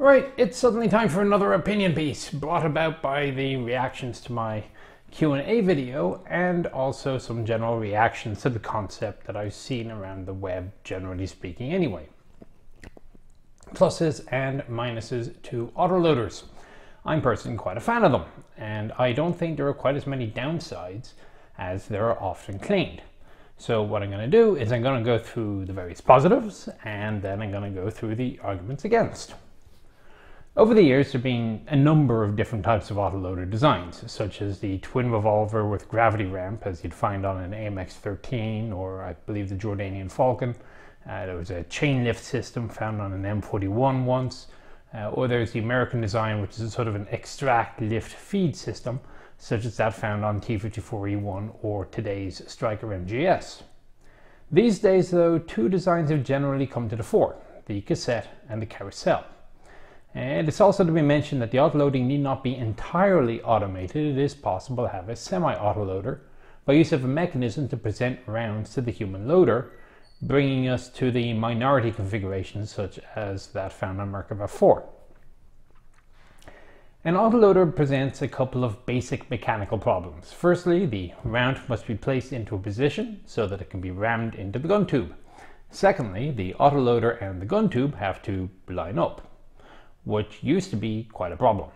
Right, it's suddenly time for another opinion piece brought about by the reactions to my Q&A video and also some general reactions to the concept that I've seen around the web generally speaking anyway. Pluses and minuses to autoloaders. I'm personally quite a fan of them and I don't think there are quite as many downsides as there are often claimed. So what I'm going to do is I'm going to go through the various positives and then I'm going to go through the arguments against. Over the years, there have been a number of different types of autoloader designs, such as the twin revolver with gravity ramp, as you'd find on an AMX-13 or I believe the Jordanian Falcon. Uh, there was a chain lift system found on an M41 once, uh, or there's the American design, which is sort of an extract lift feed system, such as that found on T54E1 or today's Stryker MGS. These days, though, two designs have generally come to the fore, the cassette and the carousel. And it's also to be mentioned that the autoloading need not be entirely automated. It is possible to have a semi-autoloader by use of a mechanism to present rounds to the human loader, bringing us to the minority configurations such as that found on Merkava 4. An autoloader presents a couple of basic mechanical problems. Firstly, the round must be placed into a position so that it can be rammed into the gun tube. Secondly, the autoloader and the gun tube have to line up which used to be quite a problem.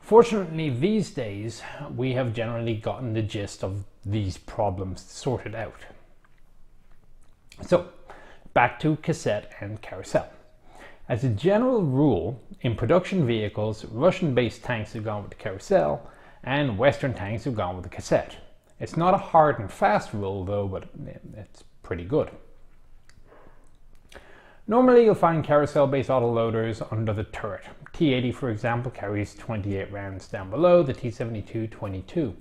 Fortunately, these days, we have generally gotten the gist of these problems sorted out. So, back to cassette and carousel. As a general rule, in production vehicles, Russian-based tanks have gone with the carousel and Western tanks have gone with the cassette. It's not a hard and fast rule though, but it's pretty good. Normally you'll find carousel-based autoloaders under the turret. T-80 for example carries 28 rounds down below, the T-72 22.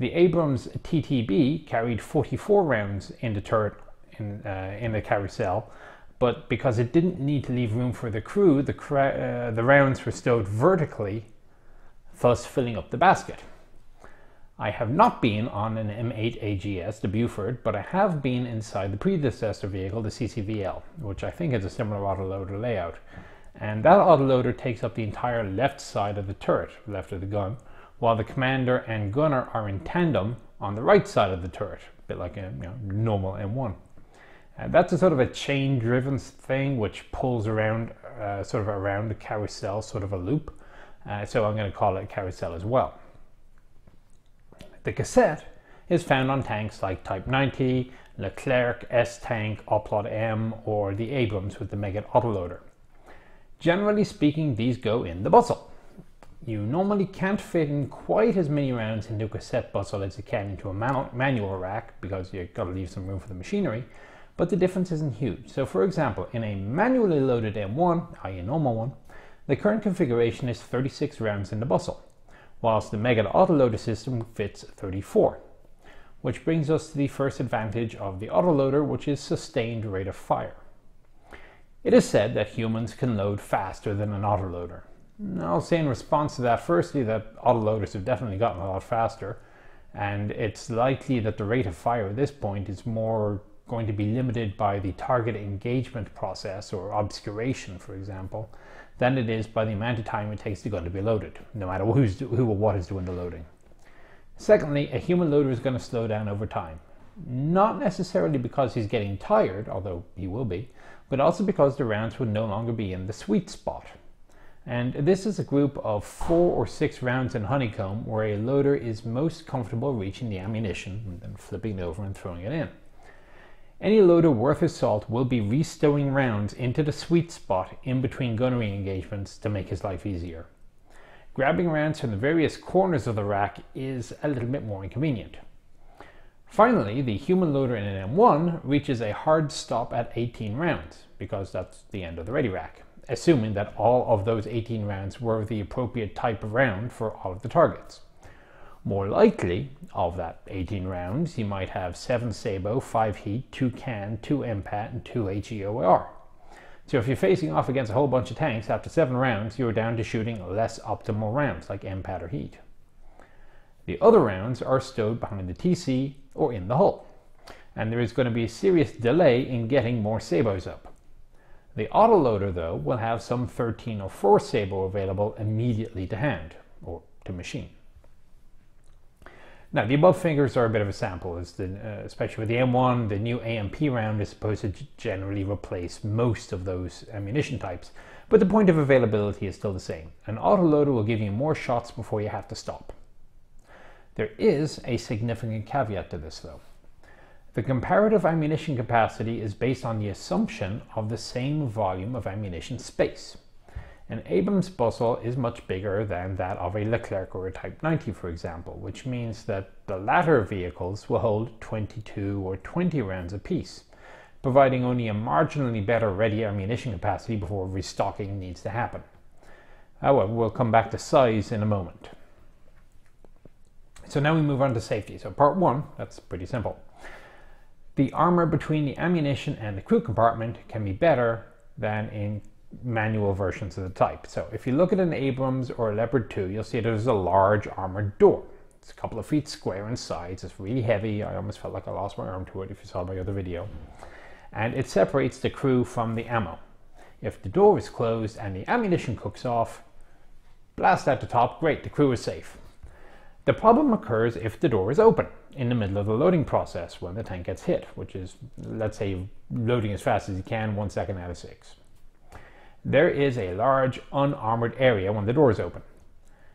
The Abrams TTB carried 44 rounds in the turret in, uh, in the carousel, but because it didn't need to leave room for the crew, the, uh, the rounds were stowed vertically, thus filling up the basket. I have not been on an M8 AGS, the Buford, but I have been inside the predecessor vehicle, the CCVL, which I think is a similar autoloader layout. And that autoloader takes up the entire left side of the turret, left of the gun, while the commander and gunner are in tandem on the right side of the turret, a bit like a you know, normal M1. And that's a sort of a chain driven thing which pulls around, uh, sort of around the carousel, sort of a loop. Uh, so I'm going to call it carousel as well. The cassette is found on tanks like Type 90, Leclerc, S-Tank, Oplot M, or the Abrams with the Meggitt autoloader. Generally speaking, these go in the bustle. You normally can't fit in quite as many rounds into a cassette bustle as you can into a manual rack because you've got to leave some room for the machinery, but the difference isn't huge. So for example, in a manually loaded M1, i.e. normal one, the current configuration is 36 rounds in the bustle whilst the Meggitt autoloader system fits 34. Which brings us to the first advantage of the autoloader, which is sustained rate of fire. It is said that humans can load faster than an autoloader. I'll say in response to that, firstly, that autoloaders have definitely gotten a lot faster, and it's likely that the rate of fire at this point is more going to be limited by the target engagement process or obscuration, for example, than it is by the amount of time it takes the gun to be loaded, no matter who's, who or what is doing the loading. Secondly, a human loader is going to slow down over time. Not necessarily because he's getting tired, although he will be, but also because the rounds would no longer be in the sweet spot. And this is a group of four or six rounds in honeycomb where a loader is most comfortable reaching the ammunition and then flipping it over and throwing it in. Any loader worth his salt will be restowing rounds into the sweet spot in between gunnery engagements to make his life easier. Grabbing rounds from the various corners of the rack is a little bit more inconvenient. Finally, the human loader in an M1 reaches a hard stop at 18 rounds, because that's the end of the ready rack, assuming that all of those 18 rounds were the appropriate type of round for all of the targets. More likely, of that 18 rounds, you might have 7 Sabot, 5 Heat, 2 Can, 2 MPAT, and 2 HEOR. So if you're facing off against a whole bunch of tanks, after 7 rounds, you're down to shooting less optimal rounds, like MPAT or Heat. The other rounds are stowed behind the TC or in the hull, and there is going to be a serious delay in getting more Sabots up. The autoloader, though, will have some 13 or 4 Sabot available immediately to hand or to machine. Now, the above figures are a bit of a sample, as the, uh, especially with the M1, the new AMP round is supposed to generally replace most of those ammunition types, but the point of availability is still the same. An autoloader will give you more shots before you have to stop. There is a significant caveat to this, though. The comparative ammunition capacity is based on the assumption of the same volume of ammunition space. An Abrams muzzle is much bigger than that of a Leclerc or a Type 90, for example, which means that the latter vehicles will hold 22 or 20 rounds apiece, providing only a marginally better ready ammunition capacity before restocking needs to happen. However, we'll come back to size in a moment. So now we move on to safety. So part one, that's pretty simple. The armor between the ammunition and the crew compartment can be better than in manual versions of the type. So if you look at an Abrams or a Leopard 2, you'll see there's a large armored door. It's a couple of feet square in size. It's really heavy. I almost felt like I lost my arm to it if you saw my other video. And it separates the crew from the ammo. If the door is closed and the ammunition cooks off, blast at the top, great, the crew is safe. The problem occurs if the door is open in the middle of the loading process when the tank gets hit, which is, let's say, loading as fast as you can, one second out of six there is a large unarmored area when the door is open.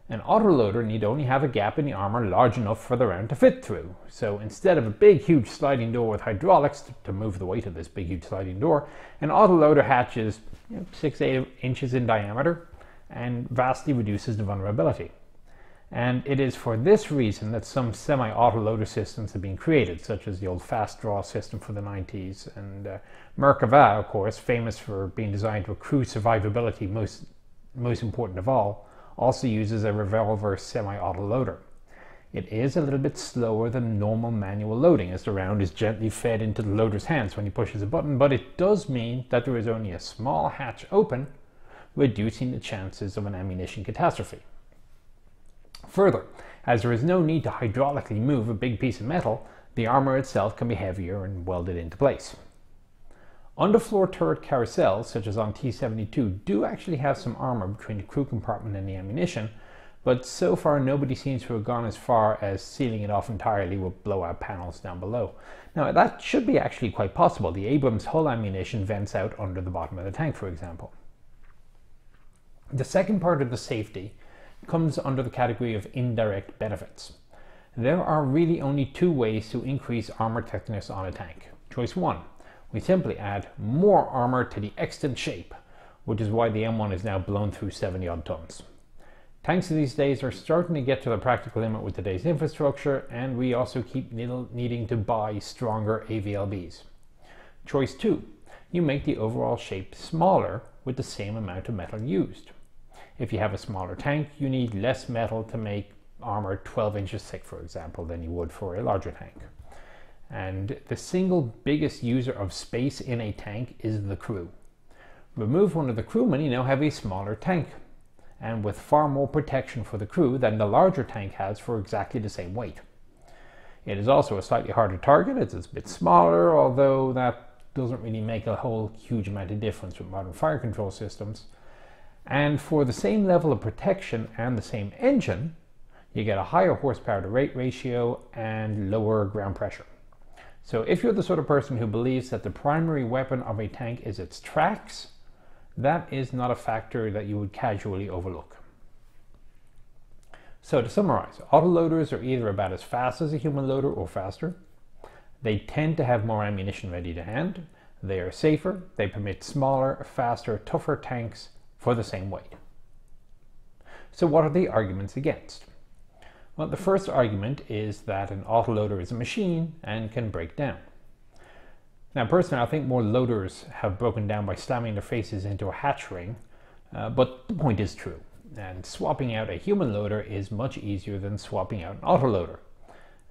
An autoloader need only have a gap in the armor large enough for the round to fit through. So instead of a big huge sliding door with hydraulics to move the weight of this big huge sliding door, an autoloader hatch is you know, 6 8 inches in diameter and vastly reduces the vulnerability. And it is for this reason that some semi-auto loader systems have been created, such as the old fast draw system for the 90s. And uh, Merkava, of course, famous for being designed to accrue survivability, most, most important of all, also uses a revolver semi-auto loader. It is a little bit slower than normal manual loading as the round is gently fed into the loader's hands when he pushes a button, but it does mean that there is only a small hatch open, reducing the chances of an ammunition catastrophe. Further, as there is no need to hydraulically move a big piece of metal, the armor itself can be heavier and welded into place. Underfloor turret carousels, such as on T-72, do actually have some armor between the crew compartment and the ammunition, but so far nobody seems to have gone as far as sealing it off entirely with blowout panels down below. Now that should be actually quite possible. The Abrams hull ammunition vents out under the bottom of the tank, for example. The second part of the safety comes under the category of indirect benefits. There are really only two ways to increase armor thickness on a tank. Choice one, we simply add more armor to the extant shape, which is why the M1 is now blown through 70 odd tons. Tanks these days are starting to get to the practical limit with today's infrastructure, and we also keep needing to buy stronger AVLBs. Choice 2. You make the overall shape smaller with the same amount of metal used. If you have a smaller tank, you need less metal to make armor 12 inches thick, for example, than you would for a larger tank. And the single biggest user of space in a tank is the crew. Remove one of the crewmen, you now have a smaller tank, and with far more protection for the crew than the larger tank has for exactly the same weight. It is also a slightly harder target, it's a bit smaller, although that doesn't really make a whole huge amount of difference with modern fire control systems. And for the same level of protection and the same engine, you get a higher horsepower to rate ratio and lower ground pressure. So if you're the sort of person who believes that the primary weapon of a tank is its tracks, that is not a factor that you would casually overlook. So to summarize, autoloaders are either about as fast as a human loader or faster. They tend to have more ammunition ready to hand. They are safer. They permit smaller, faster, tougher tanks for the same weight. So what are the arguments against? Well, the first argument is that an autoloader is a machine and can break down. Now, personally, I think more loaders have broken down by slamming their faces into a hatch ring, uh, but the point is true. And swapping out a human loader is much easier than swapping out an autoloader.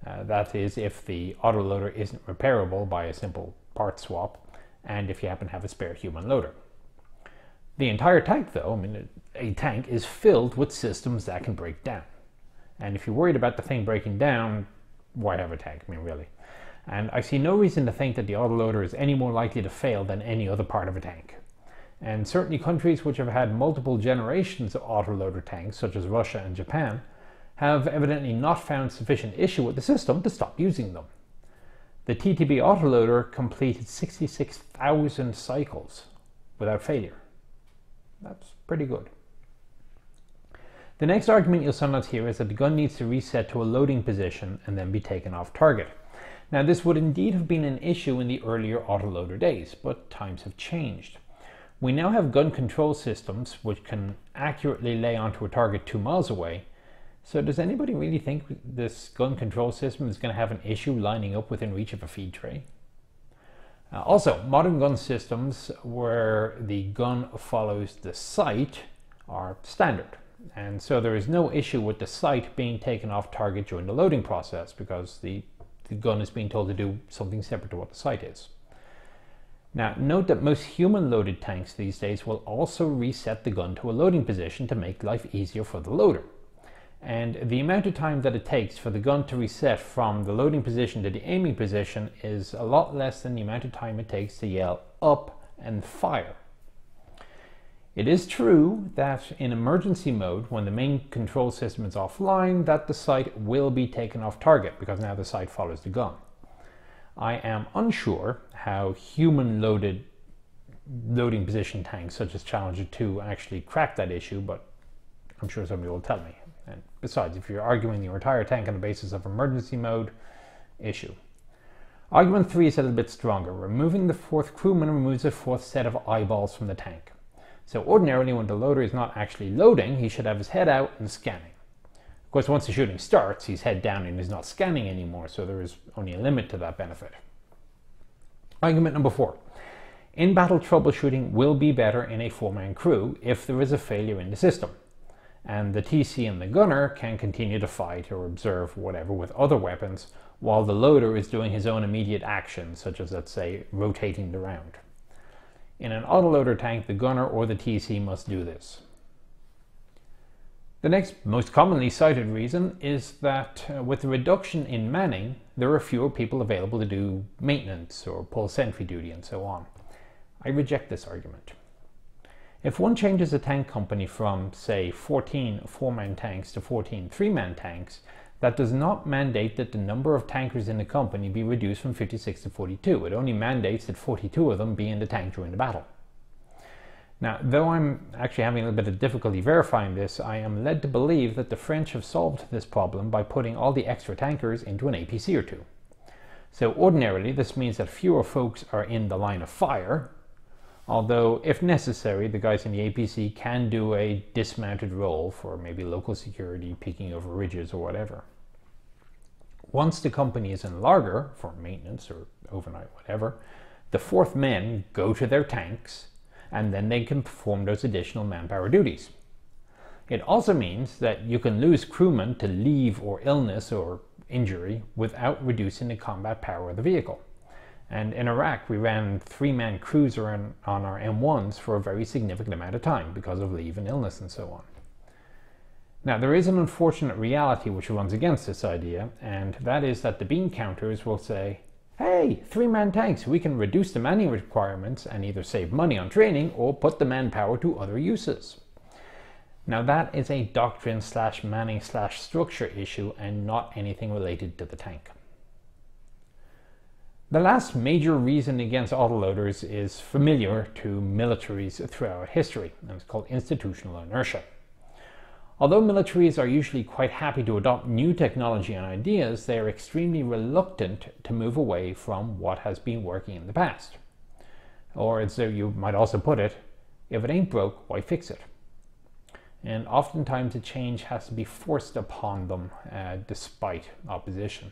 Uh, that is, if the autoloader isn't repairable by a simple part swap, and if you happen to have a spare human loader. The entire tank, though, I mean, a tank is filled with systems that can break down. And if you're worried about the thing breaking down, why have a tank? I mean, really. And I see no reason to think that the autoloader is any more likely to fail than any other part of a tank. And certainly countries which have had multiple generations of autoloader tanks, such as Russia and Japan, have evidently not found sufficient issue with the system to stop using them. The TTB autoloader completed 66,000 cycles without failure. That's pretty good. The next argument you'll sometimes hear is that the gun needs to reset to a loading position and then be taken off target. Now, this would indeed have been an issue in the earlier autoloader days, but times have changed. We now have gun control systems which can accurately lay onto a target two miles away. So, does anybody really think this gun control system is going to have an issue lining up within reach of a feed tray? Uh, also, modern gun systems where the gun follows the sight are standard. And so there is no issue with the sight being taken off target during the loading process because the, the gun is being told to do something separate to what the sight is. Now, note that most human loaded tanks these days will also reset the gun to a loading position to make life easier for the loader. And the amount of time that it takes for the gun to reset from the loading position to the aiming position is a lot less than the amount of time it takes to yell up and fire. It is true that in emergency mode, when the main control system is offline, that the sight will be taken off target because now the sight follows the gun. I am unsure how human loaded loading position tanks such as Challenger 2 actually crack that issue, but I'm sure somebody will tell me. And besides, if you're arguing your entire tank on the basis of emergency mode, issue. Argument 3 is a little bit stronger. Removing the fourth crewman removes a fourth set of eyeballs from the tank. So ordinarily when the loader is not actually loading, he should have his head out and scanning. Of course, once the shooting starts, he's head down and he's not scanning anymore, so there is only a limit to that benefit. Argument number four. In-battle troubleshooting will be better in a four-man crew if there is a failure in the system, and the TC and the gunner can continue to fight or observe whatever with other weapons while the loader is doing his own immediate actions, such as, let's say, rotating the round. In an autoloader tank, the gunner or the TC must do this. The next most commonly cited reason is that uh, with the reduction in manning, there are fewer people available to do maintenance or pull sentry duty and so on. I reject this argument. If one changes a tank company from, say, 14 four-man tanks to 14 three-man tanks, that does not mandate that the number of tankers in the company be reduced from 56 to 42. It only mandates that 42 of them be in the tank during the battle. Now, though I'm actually having a little bit of difficulty verifying this, I am led to believe that the French have solved this problem by putting all the extra tankers into an APC or two. So ordinarily, this means that fewer folks are in the line of fire, although if necessary, the guys in the APC can do a dismounted role for maybe local security, peeking over ridges or whatever. Once the company is in laager for maintenance or overnight, whatever, the fourth men go to their tanks and then they can perform those additional manpower duties. It also means that you can lose crewmen to leave or illness or injury without reducing the combat power of the vehicle. And in Iraq, we ran three-man crews on, on our M1s for a very significant amount of time because of leave and illness and so on. Now, there is an unfortunate reality which runs against this idea, and that is that the bean counters will say, hey, three-man tanks, we can reduce the manning requirements and either save money on training or put the manpower to other uses. Now that is a doctrine slash manning slash structure issue and not anything related to the tank. The last major reason against autoloaders is familiar to militaries throughout history, and it's called institutional inertia. Although militaries are usually quite happy to adopt new technology and ideas, they are extremely reluctant to move away from what has been working in the past. Or as you might also put it, if it ain't broke, why fix it? And oftentimes a change has to be forced upon them uh, despite opposition.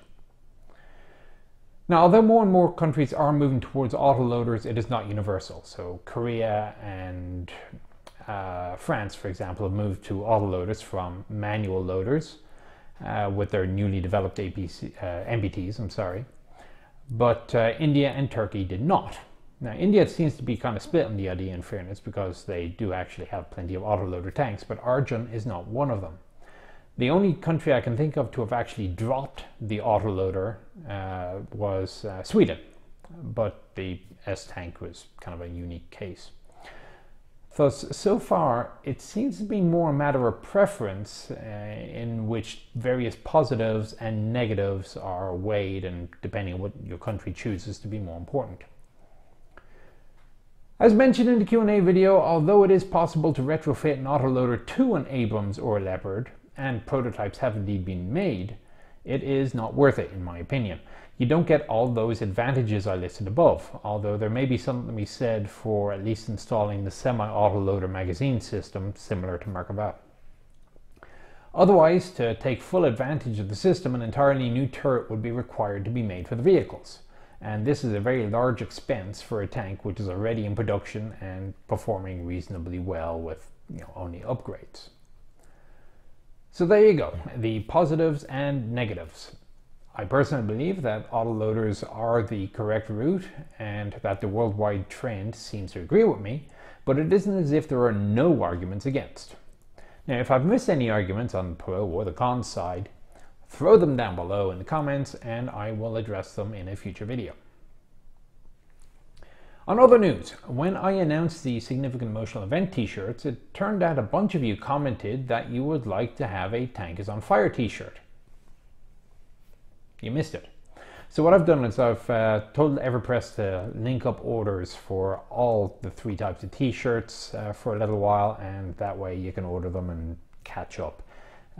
Now, although more and more countries are moving towards autoloaders, it is not universal. So Korea and uh, France, for example, have moved to autoloaders from manual loaders uh, with their newly developed APC, uh, MBTs, I'm sorry. But uh, India and Turkey did not. Now, India seems to be kind of split on the idea in fairness because they do actually have plenty of autoloader tanks, but Arjun is not one of them. The only country I can think of to have actually dropped the autoloader uh, was uh, Sweden, but the S tank was kind of a unique case. Thus, so far, it seems to be more a matter of preference uh, in which various positives and negatives are weighed and depending on what your country chooses to be more important. As mentioned in the Q&A video, although it is possible to retrofit an autoloader to an Abrams or Leopard, and prototypes have indeed been made, it is not worth it in my opinion. You don't get all those advantages I listed above, although there may be something to be said for at least installing the semi-autoloader magazine system similar to Merkava. Otherwise, to take full advantage of the system, an entirely new turret would be required to be made for the vehicles. And this is a very large expense for a tank which is already in production and performing reasonably well with you know, only upgrades. So there you go, the positives and negatives. I personally believe that autoloaders are the correct route and that the worldwide trend seems to agree with me, but it isn't as if there are no arguments against. Now, if I've missed any arguments on the pro or the con side, throw them down below in the comments and I will address them in a future video. On other news, when I announced the Significant Emotional Event t-shirts, it turned out a bunch of you commented that you would like to have a Tank is on Fire t-shirt. You missed it. So what I've done is I've uh, told Everpress to link up orders for all the three types of t-shirts uh, for a little while and that way you can order them and catch up.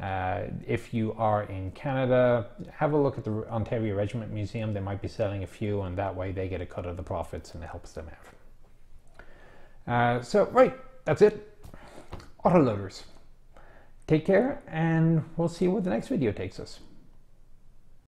Uh, if you are in Canada, have a look at the Ontario Regiment Museum. They might be selling a few, and that way they get a cut of the profits and it helps them out. Uh, so, right, that's it. Autoloaders. Take care, and we'll see where the next video takes us.